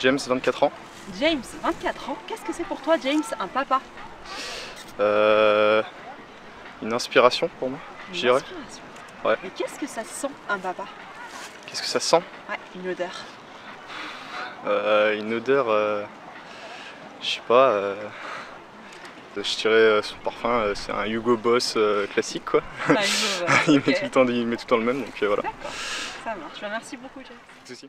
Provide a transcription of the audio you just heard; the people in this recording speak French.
James, 24 ans. James, 24 ans. Qu'est-ce que c'est pour toi, James, un papa? Euh, une inspiration pour moi, je dirais. inspiration. Ouais. Et qu'est-ce que ça sent, un papa? Qu'est-ce que ça sent? Ouais, une odeur. Euh, une odeur, euh, je sais pas. Euh, je dirais son parfum, c'est un Hugo Boss classique quoi. Il, met tout le temps, le temps le même donc voilà. D'accord, ça marche. Bah, merci beaucoup, James.